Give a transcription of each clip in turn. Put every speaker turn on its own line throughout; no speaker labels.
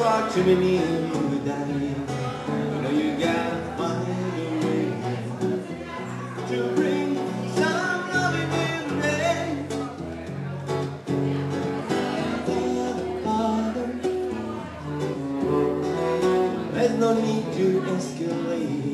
far too many of you dying. I know you gotta find a way to bring some loving in rain. Father, Father, there's no need to escalate.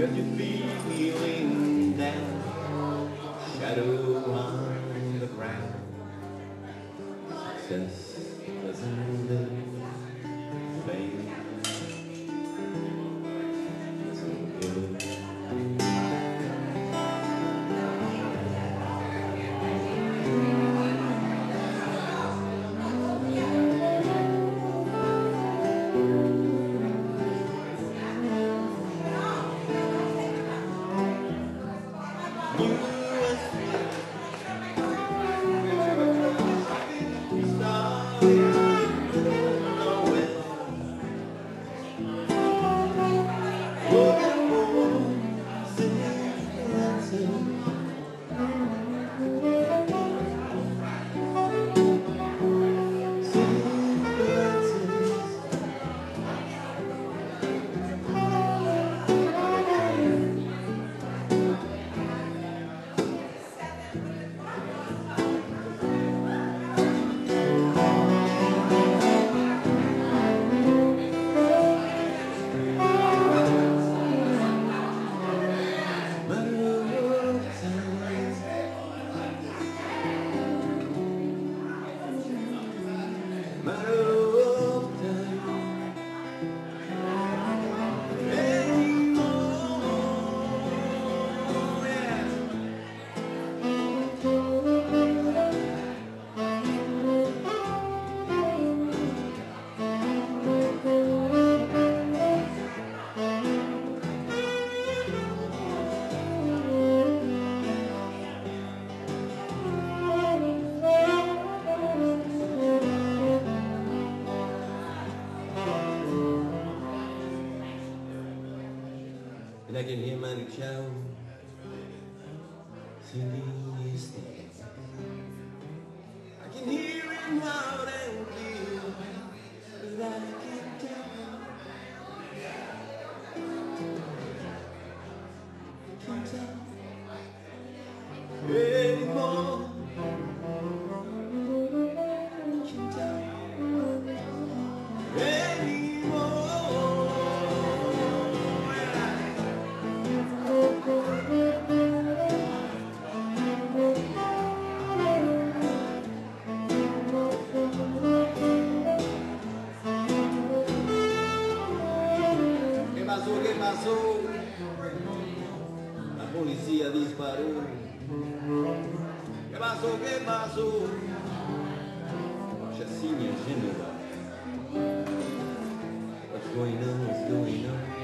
Can you feel feeling that shadow on the ground? Success doesn't dance. I can hear him loud and clear, but azul. A polícia disparou. Que é passou? que vazou. Chacinha é general. What's going on, what's going on?